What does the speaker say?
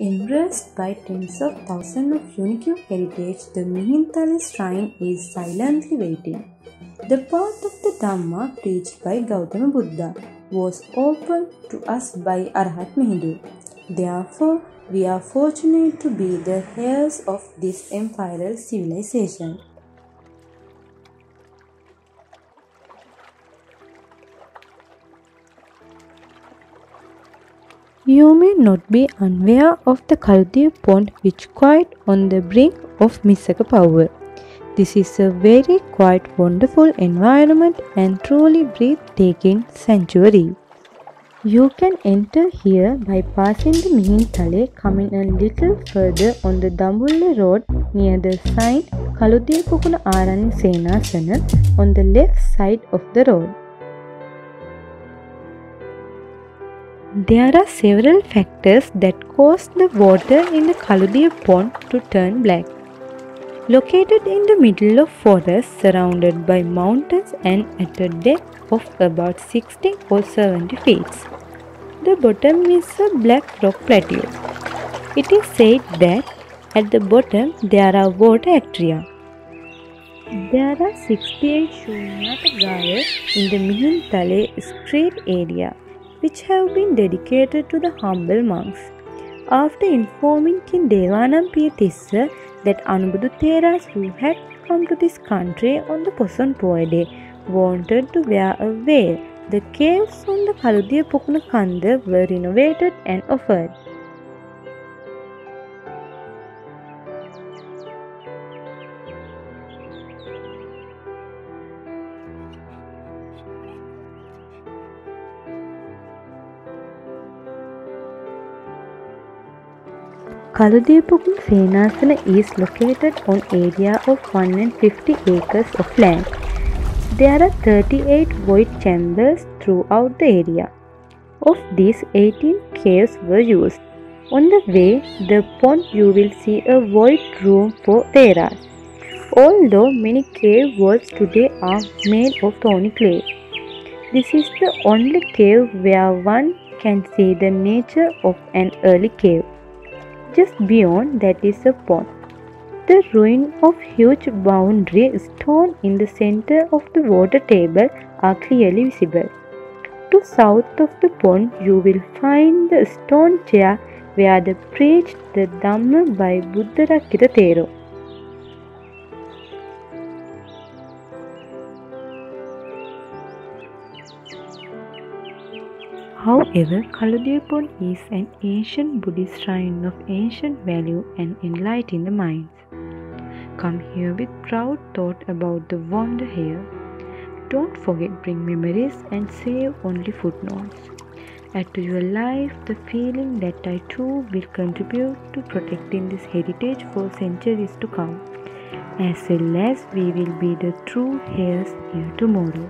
Embraced by tens of thousands of unique heritage, the Mihintale shrine is silently waiting. The path of the Dhamma preached by Gautama Buddha was opened to us by Arhat Mihindu. Therefore, we are fortunate to be the heirs of this imperial civilization. You may not be unaware of the Kaludiya pond which quite on the brink of Misaka Power. This is a very quite wonderful environment and truly breathtaking sanctuary. You can enter here by passing the Mihintale coming a little further on the Dambulla road near the sign Kaludiya Pokuna Aranya Senasana on the left side of the road. There are several factors that cause the water in the Kaludiya pond to turn black. Located in the middle of forest surrounded by mountains and at a depth of about 60 or 70 feet. The bottom is a black rock plateau. It is said that at the bottom there are water atria. There are 68 Shunyata in the Mihintale street area which have been dedicated to the humble monks. After informing King Devanam Piyatissa that Anubudu Theras who had come to this country on the Poson Day wanted to wear a veil. The caves on the Kaludiya Pokuna Kanda were renovated and offered. Kaludiyapukun Senasana is located on area of 150 acres of land. There are 38 void chambers throughout the area. Of these, 18 caves were used. On the way, the pond you will see a void room for Theras. Although many cave walls today are made of thorny clay. This is the only cave where one can see the nature of an early cave. Just beyond that is a pond. The ruin of huge boundary stone in the center of the water table are clearly visible. To south of the pond you will find the stone chair where they preached the Dhamma by Buddharakkhita Thero. However, Kaludiyapon is an ancient Buddhist shrine of ancient value and enlighten the minds. Come here with proud thought about the wonder here. Don't forget bring memories and save only footnotes. Add to your life the feeling that I too will contribute to protecting this heritage for centuries to come, as well as we will be the true heirs here tomorrow.